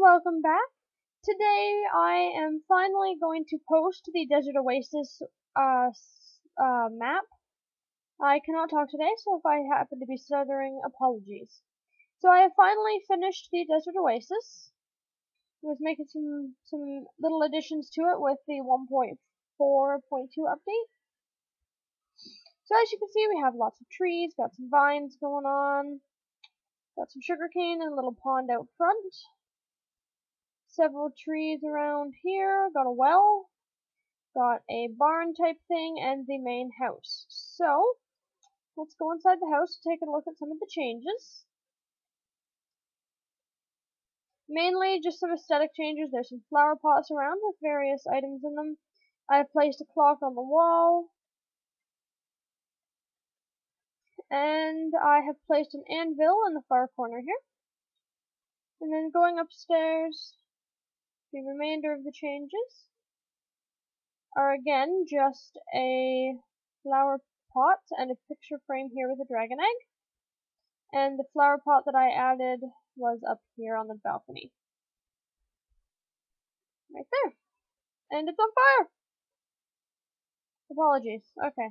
welcome back. Today I am finally going to post the Desert Oasis uh, uh, map. I cannot talk today, so if I happen to be stuttering, apologies. So I have finally finished the Desert Oasis. I was making some, some little additions to it with the 1.4.2 update. So as you can see, we have lots of trees, got some vines going on, got some sugarcane and a little pond out front several trees around here, got a well, got a barn type thing, and the main house. So, let's go inside the house to take a look at some of the changes. Mainly just some aesthetic changes. There's some flower pots around with various items in them. I have placed a clock on the wall. And I have placed an anvil in the far corner here. And then going upstairs, the remainder of the changes are again just a flower pot and a picture frame here with a dragon egg. And the flower pot that I added was up here on the balcony. Right there. And it's on fire! Apologies. Okay.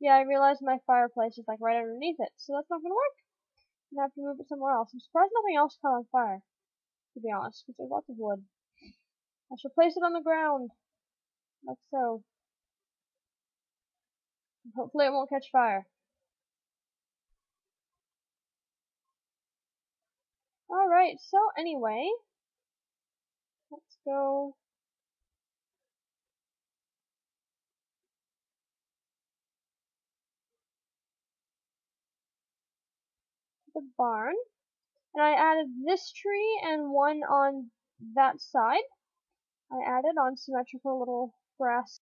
Yeah, I realized my fireplace is like right underneath it, so that's not gonna work. I'm gonna have to move it somewhere else. I'm surprised nothing else caught on fire, to be honest, because there's lots of wood. I shall place it on the ground, like so. Hopefully it won't catch fire. Alright, so anyway, let's go the barn. And I added this tree and one on that side. I added on symmetrical little grass